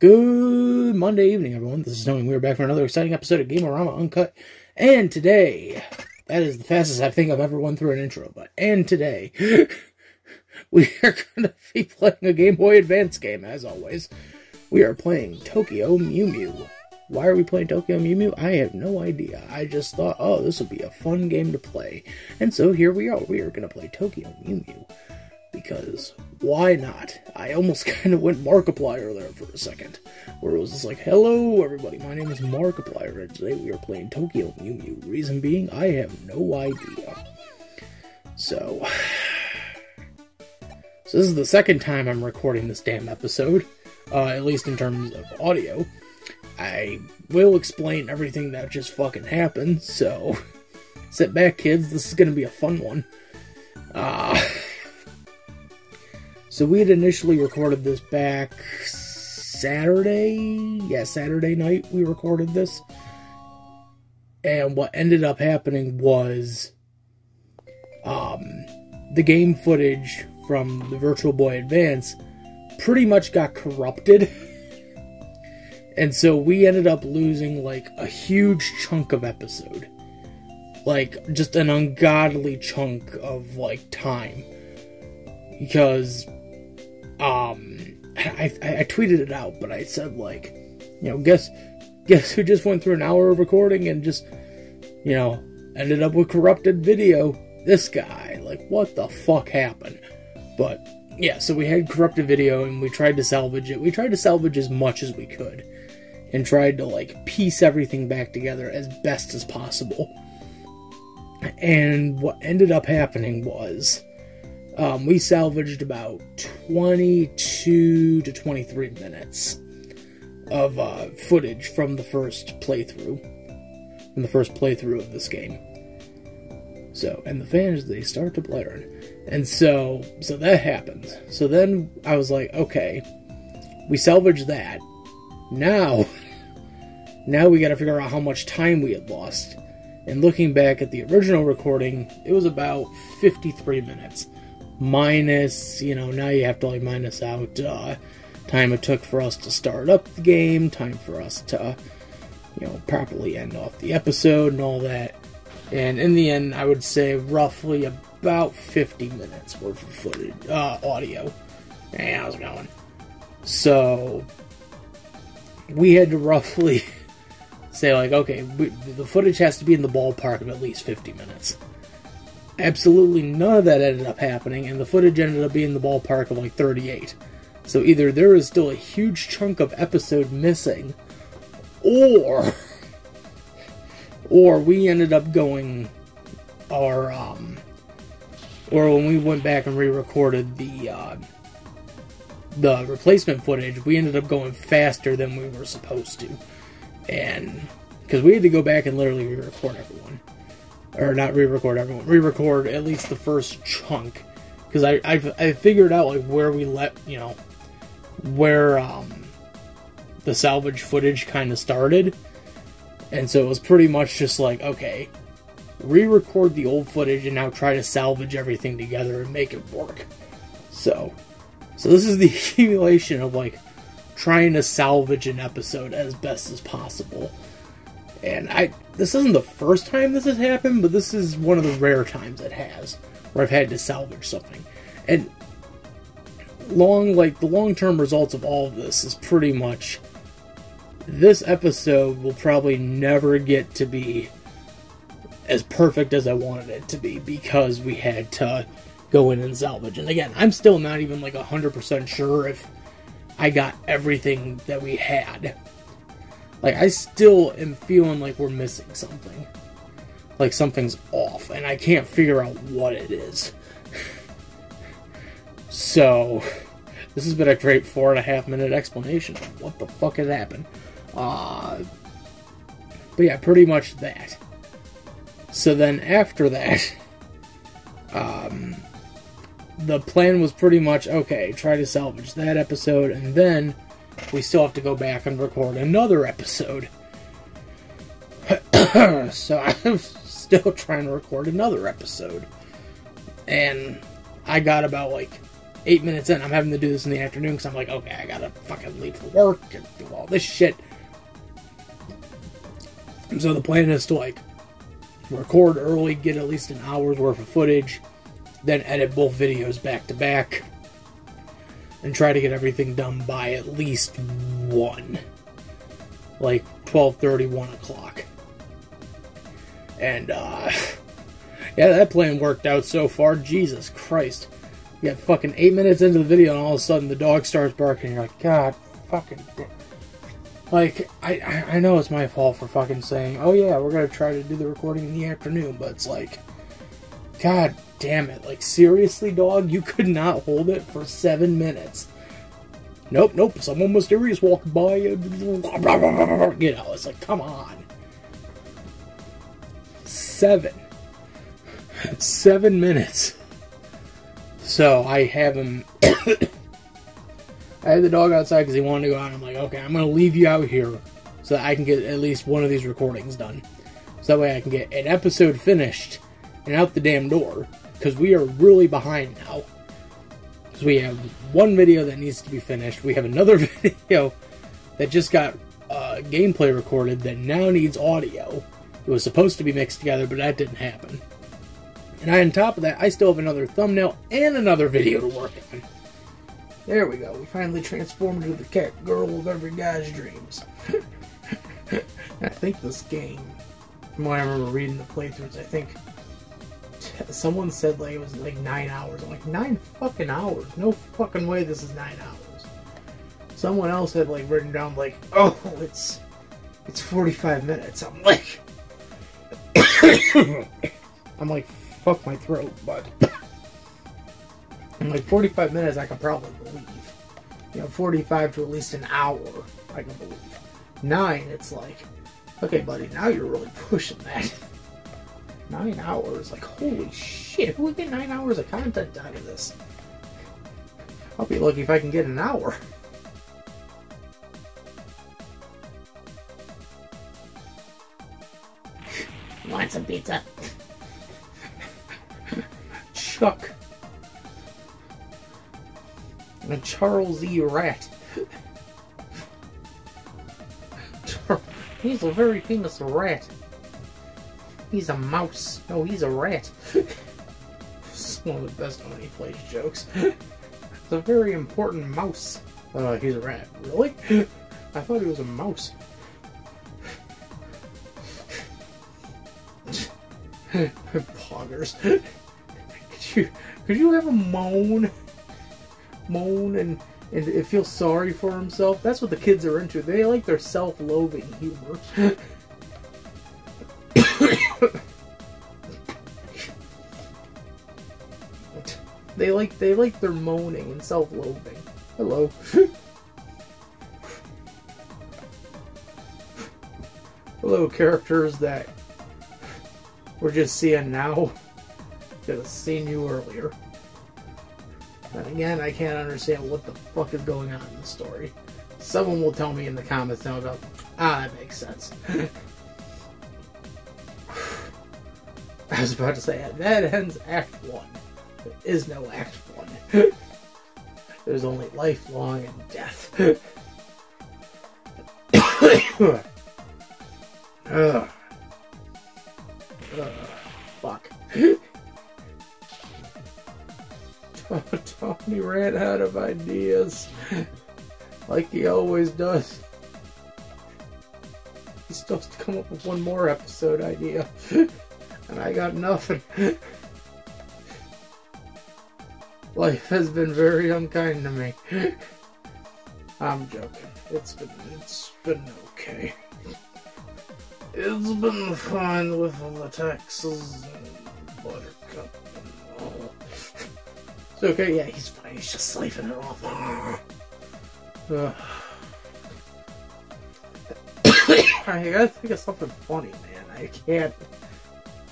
Good Monday evening, everyone. This is Tony. We're back for another exciting episode of Game-O-Rama Uncut. And today, that is the fastest I think I've ever went through an intro, but and today, we are going to be playing a Game Boy Advance game, as always. We are playing Tokyo Mew Mew. Why are we playing Tokyo Mew Mew? I have no idea. I just thought, oh, this would be a fun game to play. And so here we are. We are going to play Tokyo Mew Mew because why not? I almost kind of went Markiplier there for a second, where it was just like, hello everybody, my name is Markiplier, and today we are playing Tokyo Mew Mew. Reason being, I have no idea. So, so this is the second time I'm recording this damn episode, uh, at least in terms of audio. I will explain everything that just fucking happened, so sit back, kids. This is gonna be a fun one. Uh, so we had initially recorded this back Saturday. Yeah, Saturday night we recorded this. And what ended up happening was um, the game footage from the Visual Boy Advance pretty much got corrupted. and so we ended up losing like a huge chunk of episode. Like just an ungodly chunk of like time. Because um, I, I, I tweeted it out, but I said like, you know, guess guess who just went through an hour of recording and just, you know, ended up with corrupted video? This guy. Like, what the fuck happened? But yeah, so we had corrupted video and we tried to salvage it. We tried to salvage as much as we could and tried to like piece everything back together as best as possible. And what ended up happening was um, we salvaged about 22 to 23 minutes of uh, footage from the first playthrough, from the first playthrough of this game. So, and the fans they start to blaring, and so so that happens. So then I was like, okay, we salvaged that. Now, now we got to figure out how much time we had lost. And looking back at the original recording, it was about 53 minutes minus, you know, now you have to like minus out uh, time it took for us to start up the game, time for us to, you know, properly end off the episode and all that. And in the end, I would say roughly about 50 minutes worth of footage, uh, audio. Hey, how's it going? So, we had to roughly say, like, okay, we, the footage has to be in the ballpark of at least 50 minutes absolutely none of that ended up happening, and the footage ended up being the ballpark of like 38. So either there is still a huge chunk of episode missing, or or we ended up going our um or when we went back and re-recorded the uh, the replacement footage, we ended up going faster than we were supposed to, and because we had to go back and literally re-record everyone or not re-record everyone, re-record at least the first chunk, because I I've, I figured out like where we let you know where um the salvage footage kind of started, and so it was pretty much just like okay, re-record the old footage and now try to salvage everything together and make it work. So, so this is the accumulation of like trying to salvage an episode as best as possible. And I this isn't the first time this has happened, but this is one of the rare times it has where I've had to salvage something. And long like the long-term results of all of this is pretty much this episode will probably never get to be as perfect as I wanted it to be because we had to go in and salvage. And again, I'm still not even like 100% sure if I got everything that we had like, I still am feeling like we're missing something. Like, something's off, and I can't figure out what it is. so, this has been a great four and a half minute explanation of what the fuck has happened. Uh, but yeah, pretty much that. So then after that, um, the plan was pretty much okay, try to salvage that episode, and then we still have to go back and record another episode. so I'm still trying to record another episode. And I got about like eight minutes in, I'm having to do this in the afternoon because I'm like, okay, I gotta fucking leave for work and do all this shit. And so the plan is to like record early, get at least an hour's worth of footage, then edit both videos back to back, and try to get everything done by at least one, like 12:30, 1 o'clock. And uh, yeah, that plan worked out so far. Jesus Christ. You get fucking eight minutes into the video, and all of a sudden the dog starts barking. You're like, God, fucking. Like, I, I know it's my fault for fucking saying, oh yeah, we're gonna try to do the recording in the afternoon, but it's like, God damn it. Like, seriously, dog? You could not hold it for seven minutes. Nope, nope, someone mysterious walked by. You know, it's like, come on. Seven. Seven minutes. So I have him. I had the dog outside because he wanted to go out. I'm like, okay, I'm going to leave you out here so that I can get at least one of these recordings done. So that way I can get an episode finished and out the damn door. Because we are really behind now. Because we have one video that needs to be finished. We have another video that just got uh, gameplay recorded that now needs audio. It was supposed to be mixed together, but that didn't happen. And I, on top of that, I still have another thumbnail and another video to work on. There we go. We finally transformed into the cat girl of every guy's dreams. I think this game, from what I remember reading the playthroughs, I think someone said like it was like nine hours. I'm like nine fucking hours. No fucking way this is nine hours. Someone else had like written down like, oh, it's it's 45 minutes. I'm like, I'm like, fuck my throat, but in like 45 minutes, I can probably believe. You know, 45 to at least an hour, I can believe. Nine, it's like, okay, buddy, now you're really pushing that. Nine hours, like, holy shit, who would get nine hours of content out of this? I'll be lucky if I can get an hour. Want some pizza? Chuck. And a Charles E. Rat. he's a very famous rat. He's a mouse. No, he's a rat. one of the best OneyPlays jokes. it's a very important mouse. Uh, he's a rat. Really? I thought he was a mouse. Poggers. could you could you have a moan? Moan and and it feels sorry for himself. That's what the kids are into. They like their self-loathing humor. They like they like their moaning and self-loathing. Hello. Hello, characters that we're just seeing now. Could have seen you earlier. And again, I can't understand what the fuck is going on in the story. Someone will tell me in the comments now about, ah, that makes sense. I was about to say, that ends Act 1. There is no Act 1. There's only life, long, and death. Ugh. Ugh, fuck. Tony ran out of ideas. Like he always does. He's supposed to come up with one more episode idea. And I got nothing. Life has been very unkind to me. I'm joking. It's been it's been okay. It's been fine with all the taxes and buttercup and all. It's okay, yeah, he's fine. He's just siphoning it off. Uh. I gotta think of something funny, man. I can't.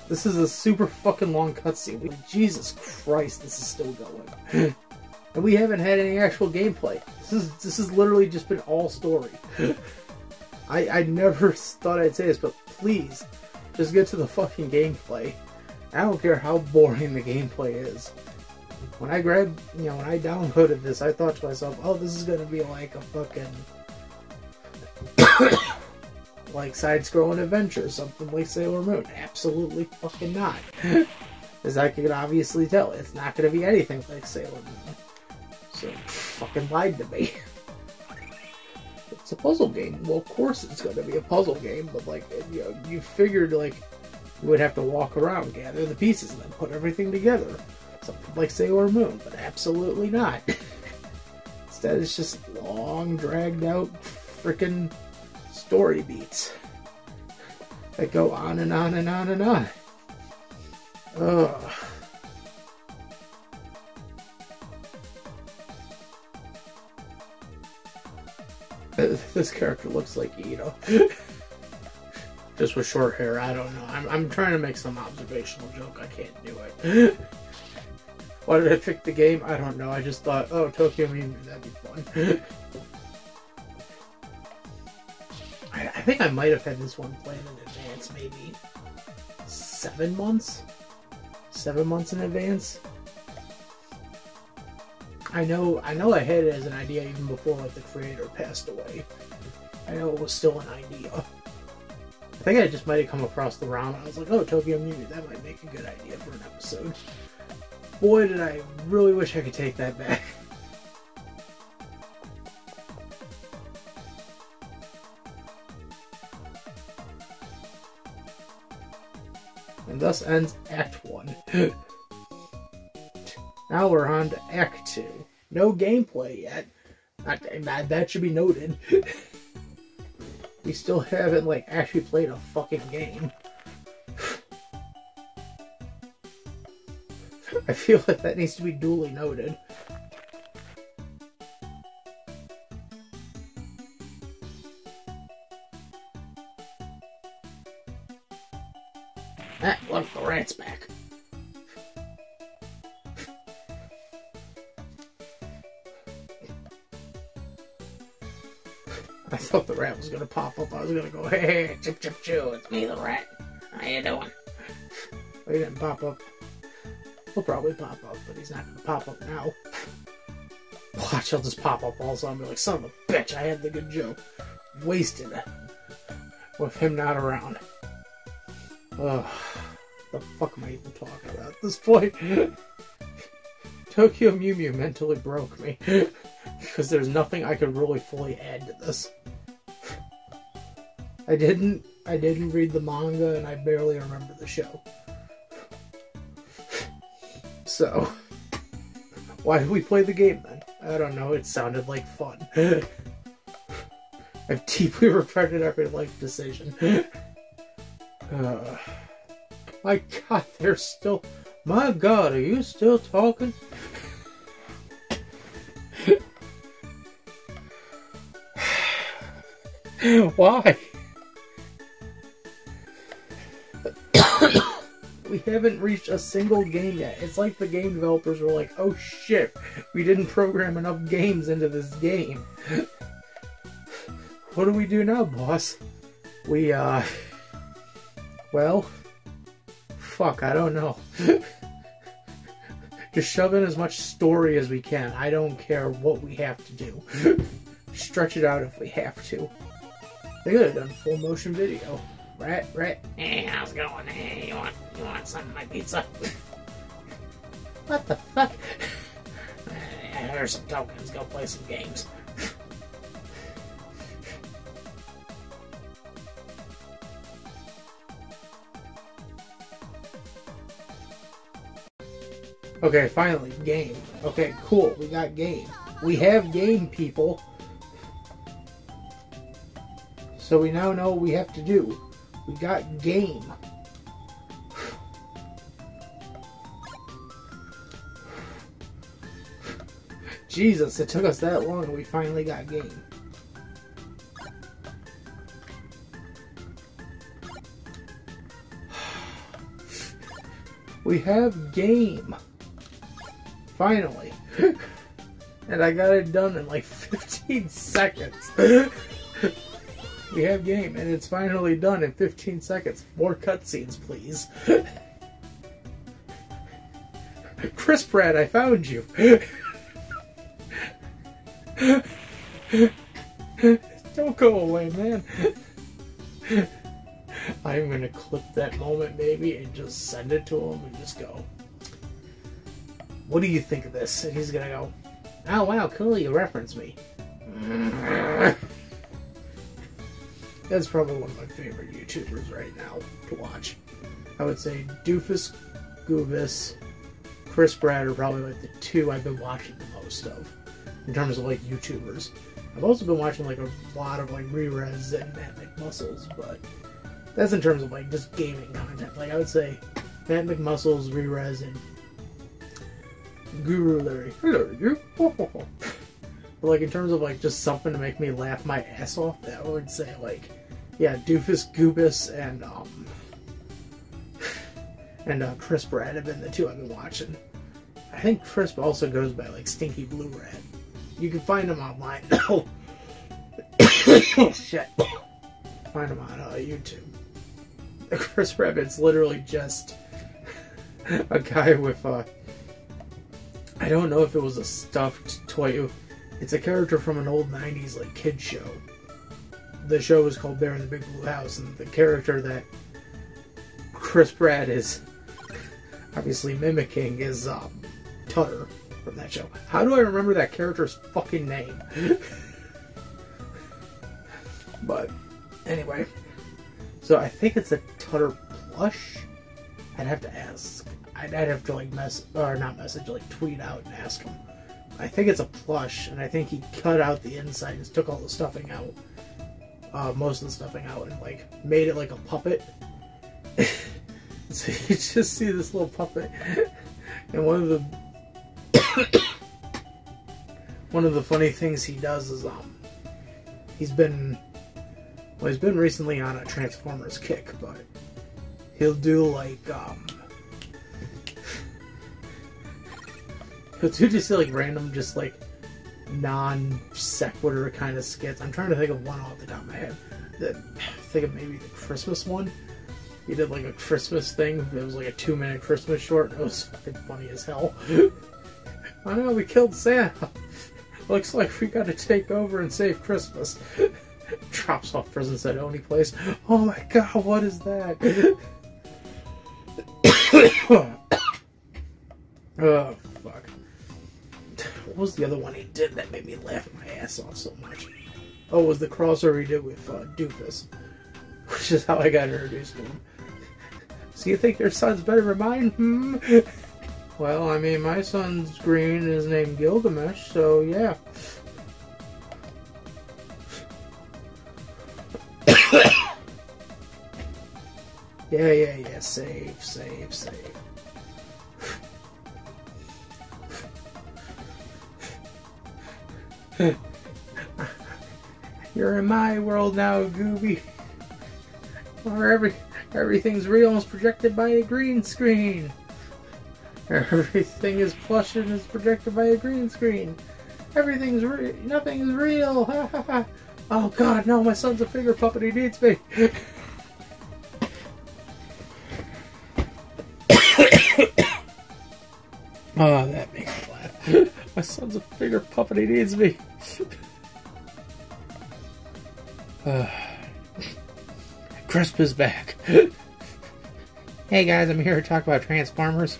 This is a super fucking long cutscene. Jesus Christ, this is still going. and we haven't had any actual gameplay. This is this has literally just been all story. I, I never thought I'd say this, but please, just get to the fucking gameplay. I don't care how boring the gameplay is. when I grabbed, you know, when I downloaded this, I thought to myself, oh, this is to be like a fucking. like side scrolling adventure, something like Sailor Moon. Absolutely fucking not. As I could obviously tell, it's not going to be anything like Sailor Moon. So, fucking lied to me. it's a puzzle game. Well, of course it's going to be a puzzle game, but like, you know, you figured like you would have to walk around, gather the pieces, and then put everything together. Something like Sailor Moon, but absolutely not. Instead, it's just long, dragged out, freaking story beats that go on and on and on and on. Ugh. This character looks like Ito. Just with short hair, I don't know. I'm, I'm trying to make some observational joke. I can't do it. Why did I pick the game? I don't know. I just thought, oh, Tokyo Mew, that'd be fun. I, think I might have had this one planned in advance, maybe seven months? Seven months in advance? I know I know I had it as an idea even before like the creator passed away. I know it was still an idea. I think I just might have come across the ROM and I was like, oh Tokyo Mew, that might make a good idea for an episode. Boy did I really wish I could take that back. Thus ends Act 1. now we're on to Act 2. No gameplay yet. That should be noted. we still haven't, like, actually played a fucking game. I feel like that needs to be duly noted. Was gonna go, hey, hey, chip, chip, chew. It's me, the rat. How you doing? But he didn't pop up. He'll probably pop up, but he's not gonna pop up now. Watch, he'll just pop up all of a and be like, son of a bitch, I had the good joke. Wasted it. With him not around. Ugh. The fuck am I even talking about at this point? Tokyo Mew Mew mentally broke me. because there's nothing I could really fully add to this. I didn't I didn't read the manga and I barely remember the show. So why did we play the game then? I don't know, it sounded like fun. I've deeply regretted every life decision. Uh, my god, they're still. My god, are you still talking? Why? We haven't reached a single game yet. It's like the game developers were like, oh shit, we didn't program enough games into this game. what do we do now, boss? We, uh. Well. Fuck, I don't know. Just shove in as much story as we can. I don't care what we have to do. Stretch it out if we have to. They could have done full motion video. Right, right. Hey, how's it going? Hey, you want you want some of my pizza? what the fuck? Here's some tokens. Go play some games. Okay, finally, game. Okay, cool. We got game. We have game, people. So we now know what we have to do. We got game. Jesus, it took us that long and we finally got game. We have game. Finally. and I got it done in like 15 seconds. We have game, and it's finally done in 15 seconds. More cutscenes, please. Chris Pratt, I found you. Don't go away, man. I'm gonna clip that moment maybe and just send it to him and just go, What do you think of this? And he's gonna go, Oh wow, cool, you reference me. That's probably one of my favorite YouTubers right now to watch. I would say Doobus, Goobus, Chris Pratt are probably like the two I've been watching the most of in terms of like YouTubers. I've also been watching like a lot of like Rerez and Matt McMuscles, but that's in terms of like just gaming content. Like I would say Matt McMuscles, Rerez, and Guru Larry. Hello, but like in terms of like just something to make me laugh my ass off, I would say like yeah, Doobus, Goobus, and um and uh, Chris Pratt have been the two I've been watching. I think Chris also goes by like Stinky Blue Rat. You can find him online. oh shit! Find him on uh, YouTube. Chris Rabbit's literally just a guy with a. Uh, I don't know if it was a stuffed toy. It's a character from an old '90s like kid show. The show was called Bear in the Big Blue House, and the character that Chris Pratt is obviously mimicking is um, Tutter from that show. How do I remember that character's fucking name? but anyway, so I think it's a Tutter plush. I'd have to ask. I'd, I'd have to like mess or not message, like tweet out and ask him. I think it's a plush, and I think he cut out the inside and took all the stuffing out, uh, most of the stuffing out, and like made it like a puppet. so you just see this little puppet, and one of the one of the funny things he does is um he's been well he's been recently on a Transformers kick, but he'll do like um he'll do just like random just like non sequitur kind of skits. I'm trying to think of one off the top of my head. That think of maybe the Christmas one. He did like a Christmas thing. It was like a two minute Christmas short. It was fucking funny as hell. I know we killed Santa. Looks like we gotta take over and save Christmas. Drops off presents at OneyPlays. Oh my god, what is that? What uh, was the other one he did that made me laugh my ass off so much? Oh, was the crossover he did with uh, Doobus. Which is how I got introduced to him. So you think your son's better than mine? Hmm? Well, I mean, my son's green is named Gilgamesh, so yeah. yeah, yeah, yeah. Save, save, save. You're in my world now, Gooby. Where every everything's real is projected by a green screen. Everything is plush and is projected by a green screen. Everything's re- nothing is real. oh God, no! My son's a figure puppet. He needs me. oh, that makes me laugh. My son's a figure puppet. He needs me. Uh, Crisp is back. hey guys, I'm here to talk about Transformers.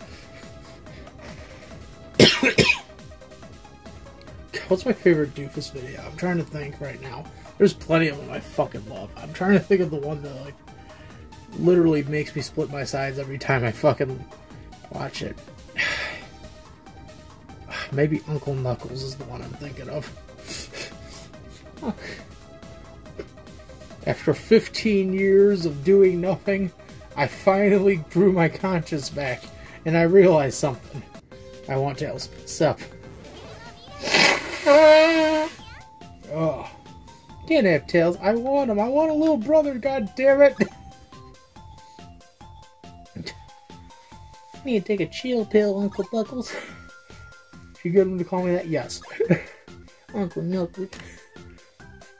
What's my favorite Doobus video? I'm trying to think right now. There's plenty of them I fucking love. I'm trying to think of the one that like literally makes me split my sides every time I fucking watch it. Maybe Uncle Knuckles is the one I'm thinking of. After 15 years of doing nothing, I finally drew my conscience back and I realized something. I want tails. Sup. oh. Can't have tails. I want him. I want a little brother, god damn it. Need to take a chill pill, Uncle Knuckles. You get him to call me that? Yes. Uncle Knuckles.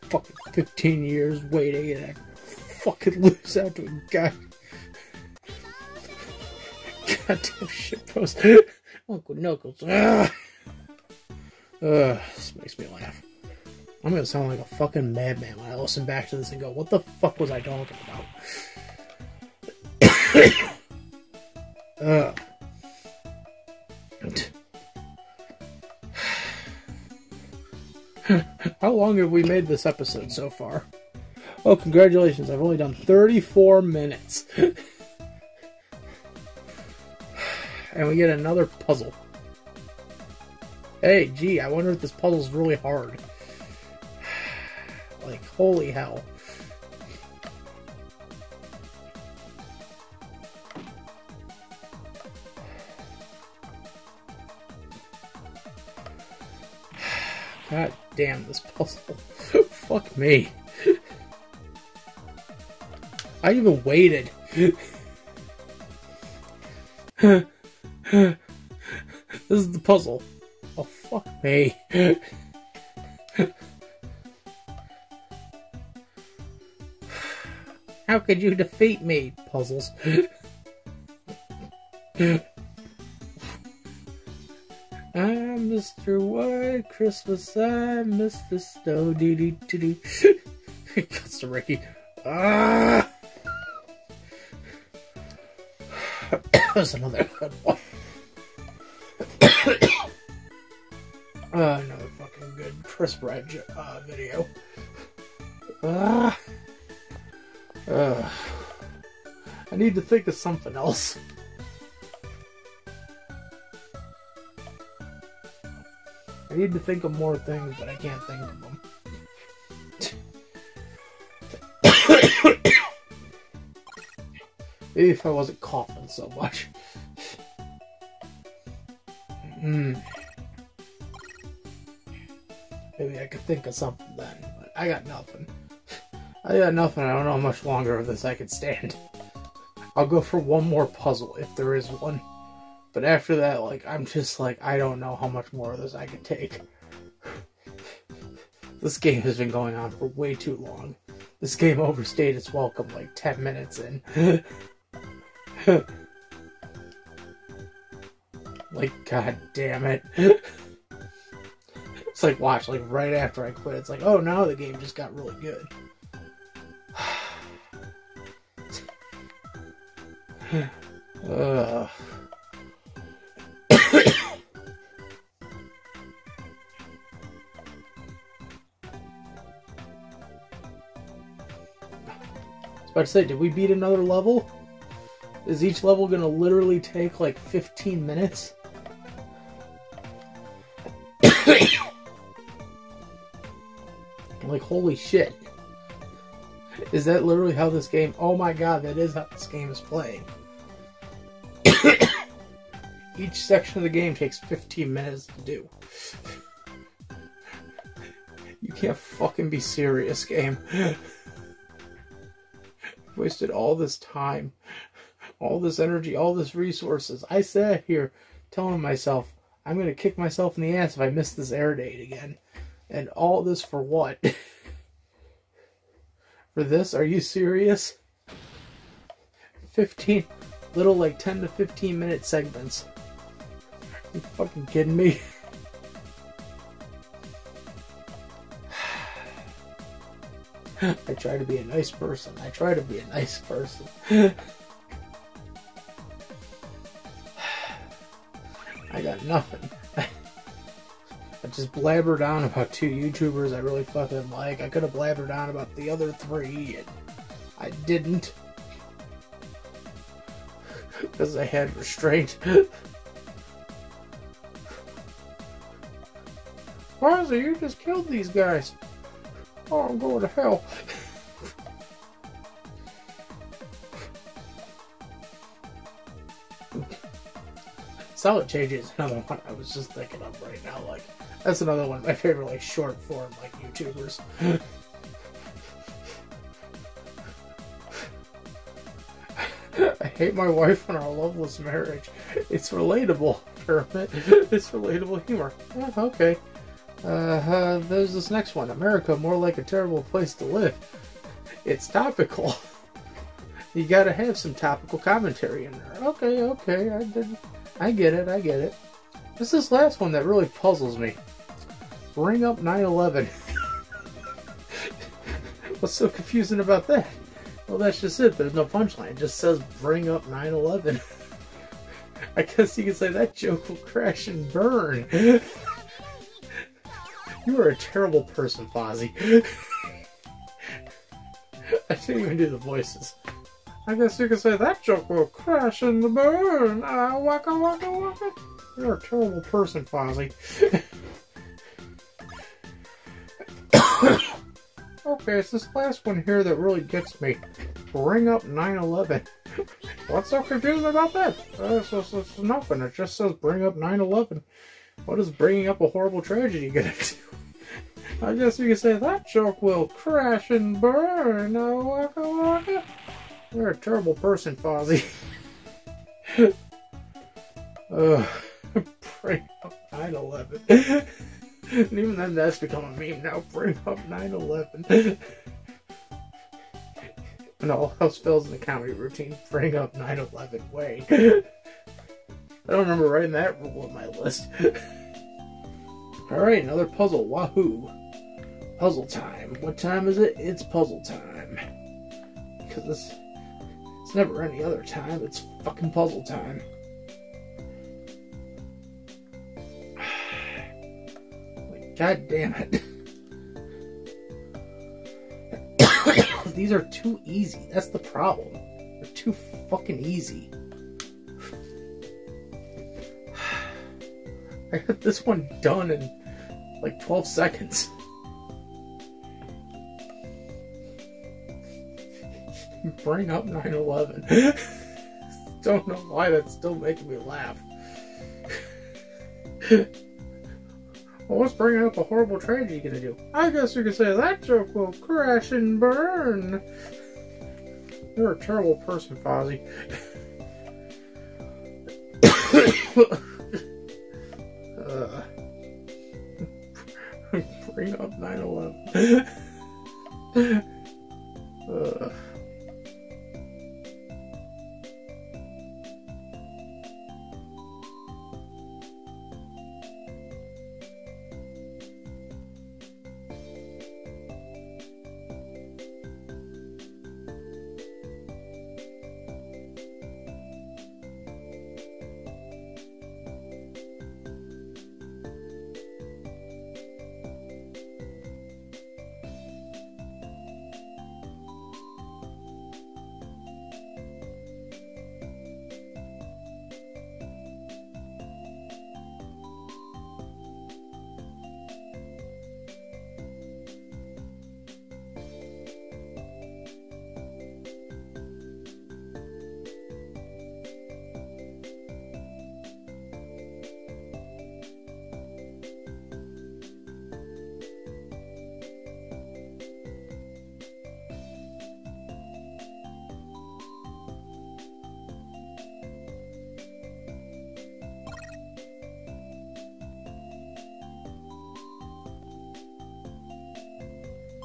Fucking 15 years waiting and I fucking lose out to a guy. Goddamn shitpost. Uncle Knuckles. Ugh. Ugh, this makes me laugh. I'm gonna sound like a fucking madman when I listen back to this and go, what the fuck was I talking about? Ugh. Ah. How long have we made this episode so far? Oh, congratulations, I've only done 34 minutes. and we get another puzzle. Hey, gee, I wonder if this puzzle's really hard. like, holy hell. God damn this puzzle. Fuck me. I even waited. this is the puzzle. Oh, fuck me. How could you defeat me? Puzzles. Mr. White Christmas, I'm Mr. Snow, dee dee dee dee. Cuts to Ricky. Ah! That's another good one. uh, another fucking good Chris Bridge uh, video. Ah! Uh, I need to think of something else. Need to think of more things, but I can't think of them. If I wasn't coughing so much. Hmm. Maybe I could think of something then, but I got nothing. I got nothing. I don't know how much longer of this I could stand. I'll go for one more puzzle if there is one. But after that, like, I'm just like, I don't know how much more of this I can take. this game has been going on for way too long. This game overstayed its welcome like 10 minutes in. like, god damn it. it's like, watch, like, right after I quit, it's like, oh, now the game just got really good. Ugh. About to say, did we beat another level? Is each level gonna literally take like 15 minutes? like, holy shit. Is that literally how this game... Oh my god, that is how this game is playing. Each section of the game takes 15 minutes to do. You can't fucking be serious, game wasted all this time, all this energy, all this resources. I sat here telling myself, I'm going to kick myself in the ass if I miss this air date again. And all this for what? for this? Are you serious? 15 little like 10 to 15 minute segments. Are you fucking kidding me? I try to be a nice person. I try to be a nice person. I got nothing. I just blabbered on about two YouTubers I really fucking like. I could have blabbered on about the other three, and I didn't. Because I had restraint. It you just killed these guys? Oh, I'm going to hell. SolidJJ's another one I was just thinking of right now. Like, that's another one of my favorite, like, short form, like, YouTubers. I hate my wife and our loveless marriage. It's relatable, It's relatable humor. Yeah, okay. Uh, uh, there's this next one. America, more like a terrible place to live. It's topical. you gotta have some topical commentary in there. Okay, okay, I did. I get it. I get it. This is last one that really puzzles me. Bring up 9-11. What's so confusing about that? Well, that's just it. There's no punchline. It just says bring up 9-11. I guess you could say that joke will crash and burn. You are a terrible person, Fozzie. I didn't even do the voices. I guess you could say that joke will crash and burn. Ah, waka waka waka. You're a terrible person, Fozzie. okay, it's this last one here that really gets me. Bring up 9-11. What's so confusing about that? Uh, it's, it's, it's nothing. It just says bring up 9-11. What is bringing up a horrible tragedy gonna do? I guess you could say that joke will crash and burn. Oh, waka waka. You're a terrible person, Fozzie. Ugh. Bring up 9 11. and even then, that's become a meme now. Bring up 9 11. and all else fails in the comedy routine. Bring up 9 11. I don't remember writing that rule on my list. Alright, another puzzle. Wahoo. Puzzle time. What time is it? It's puzzle time. Because it's, it's never any other time. It's fucking puzzle time. God damn it. These are too easy. That's the problem. They're too fucking easy. I got this one done in like 12 seconds. Bring up 9 11. Don't know why that's still making me laugh. Well, what's bringing up a horrible tragedy gonna do? I guess you could say that joke will crash and burn. You're a terrible person, Fozzie. Up 9 11.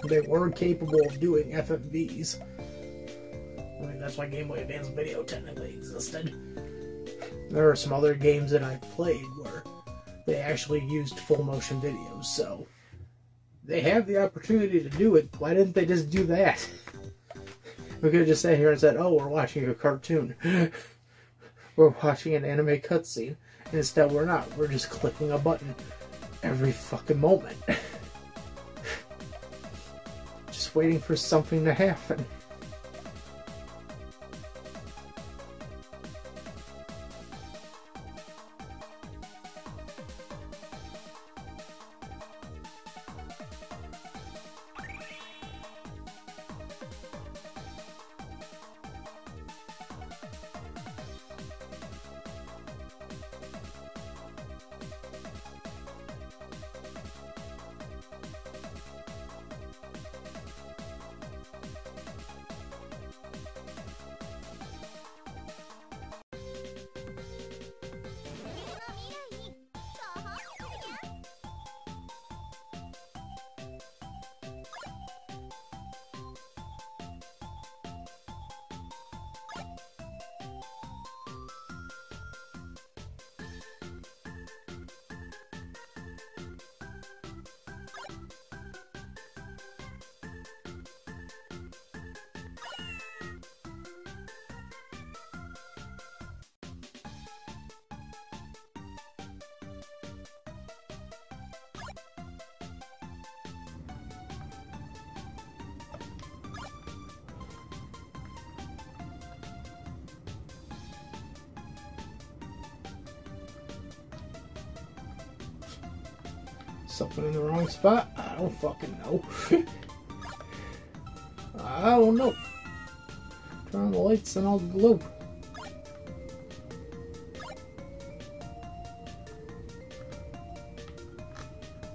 they were capable of doing FMVs. I mean, that's why Game Boy Advance Video technically existed. There are some other games that I've played where they actually used full motion videos, so they have the opportunity to do it. Why didn't they just do that? We could have just sat here and said, oh, we're watching a cartoon. we're watching an anime cutscene. Instead, we're not. We're just clicking a button every fucking moment. waiting for something to happen. Something in the wrong spot? I don't fucking know. I don't know. Turn on the lights and I'll glow.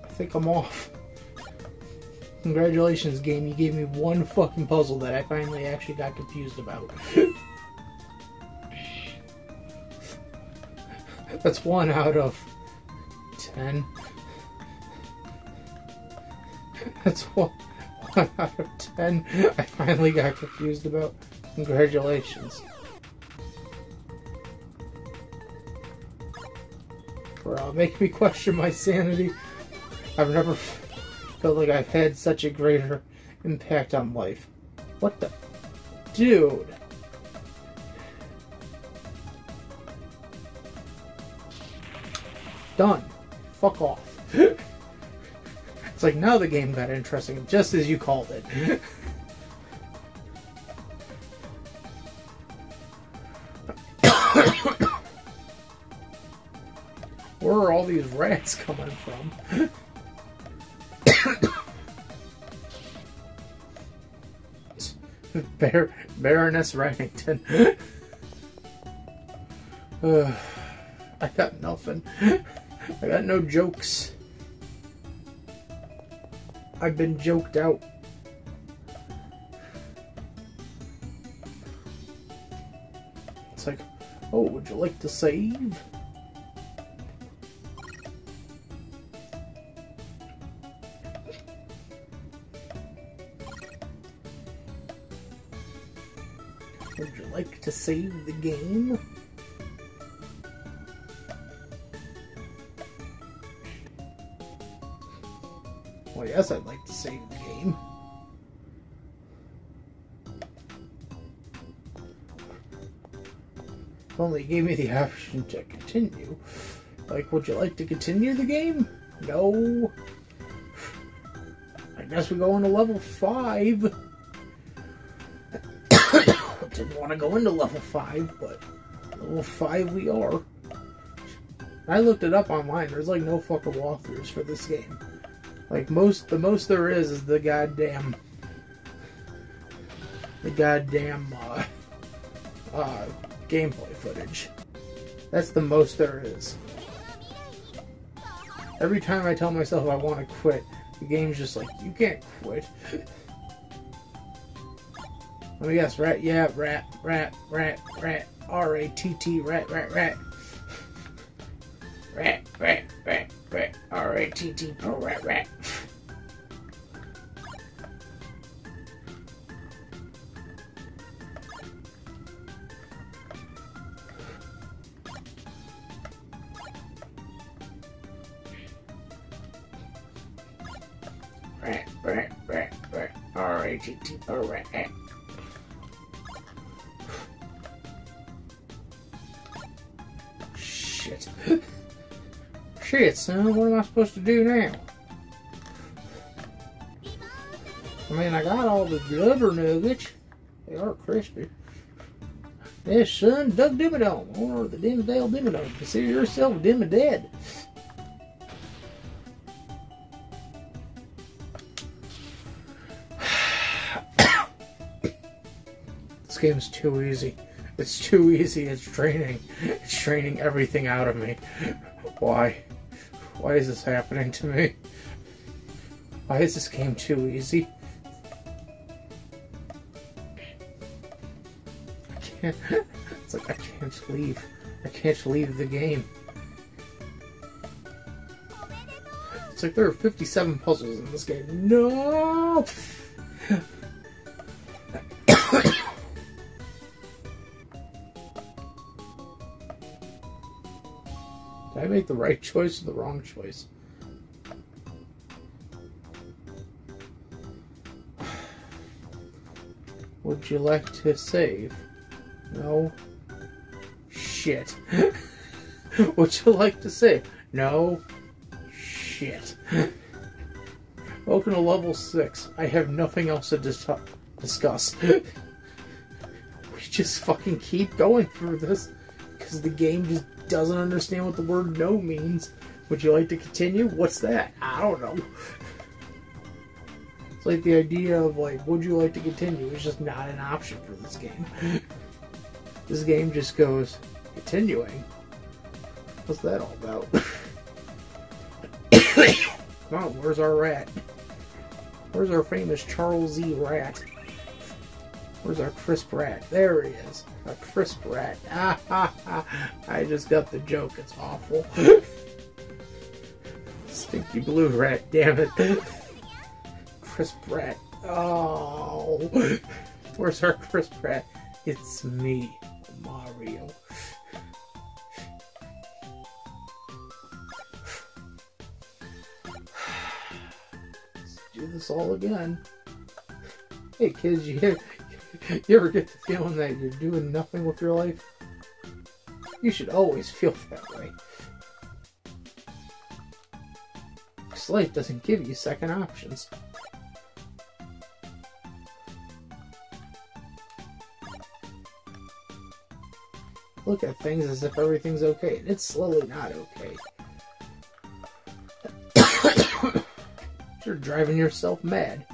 I think I'm off. Congratulations, game. You gave me one fucking puzzle that I finally actually got confused about. That's one out of ten. That's one, one out of ten I finally got confused about. Congratulations. Bro, make me question my sanity. I've never felt like I've had such a greater impact on life. What the? Dude. Done. Fuck off. it's like now the game got interesting, just as you called it. Where are all these rats coming from? Bar- Baroness Rattington. uh, I got nothing. I got no jokes. I've been joked out. It's like, oh, would you like to save? Would you like to save the game? Yes, I'd like to save the game. If only gave me the option to continue. Like, would you like to continue the game? No. I guess we go into level 5. Didn't want to go into level 5, but level 5 we are. I looked it up online. There's like no fucking walkthroughs for this game. Like most, the most there is is the goddamn, the goddamn uh, uh, gameplay footage. That's the most there is. Every time I tell myself I want to quit, the game's just like, you can't quit. Let me guess, rat, yeah, rat, rat, rat, rat, R-A-T-T, rat, rat, rat. Rat, rat, rat, rat, R-A-T-T, rat. Rat, Shit, son, what am I supposed to do now? I mean, I got all the blubber nuggets. They are crispy. Yes, son, Doug Dimmadome, of the Dimmsdale Dimmadome. Consider yourself Dimma dead. this game's too easy. It's too easy. It's draining. It's draining everything out of me. Why? Why is this happening to me? Why is this game too easy? I can't. It's like I can't leave. I can't leave the game. It's like there are 57 puzzles in this game. No! Make the right choice or the wrong choice? Would you like to save? No. Shit. Would you like to save? No. Shit. Welcome to level 6. I have nothing else to dis- discuss. we just fucking keep going through this because the game just doesn't understand what the word no means. Would you like to continue? What's that? I don't know. It's like the idea of like, would you like to continue? Is just not an option for this game. this game just goes continuing. What's that all about? Come on, where's our rat? Where's our famous Charles E. Rat? Where's our crisp rat? There he is. A crisp rat. Ah, ha, ha. I just got the joke. It's awful. Stinky blue rat, damn it. Crisp rat. Oh. Where's our crisp rat? It's me, Mario. Let's do this all again. Hey kids, you, you ever get the feeling that you're doing nothing with your life? You should always feel that way. This life doesn't give you second options. Look at things as if everything's okay, and it's slowly not okay. You're driving yourself mad.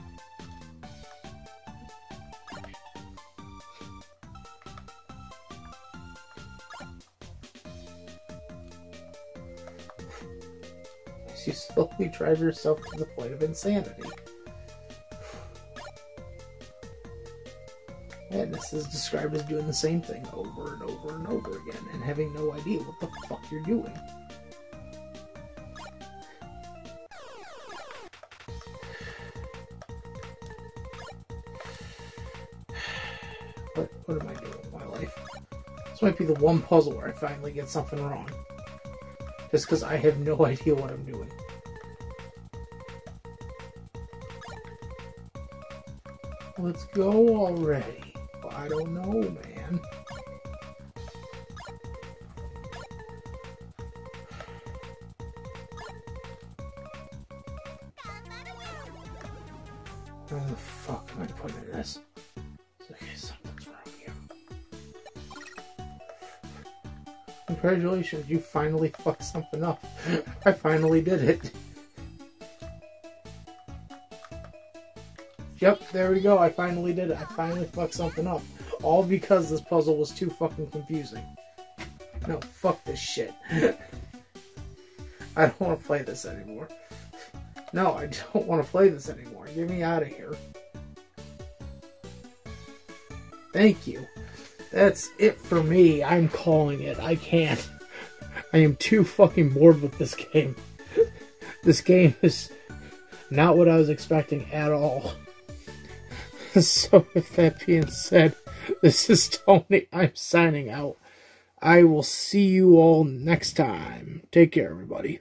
Drive yourself to the point of insanity. Madness is described as doing the same thing over and over and over again and having no idea what the fuck you're doing. What, what am I doing with my life? This might be the one puzzle where I finally get something wrong just because I have no idea what I'm doing. Let's go already. I don't know, man. Where the fuck am I putting this? Okay, something's wrong here. Congratulations, you finally fucked something up. I finally did it. Yep, there we go. I finally did it. I finally fucked something up. All because this puzzle was too fucking confusing. No, fuck this shit. I don't want to play this anymore. No, I don't want to play this anymore. Get me out of here. Thank you. That's it for me. I'm calling it. I can't. I am too fucking bored with this game. This game is not what I was expecting at all. So, with that being said, this is Tony. I'm signing out. I will see you all next time. Take care, everybody.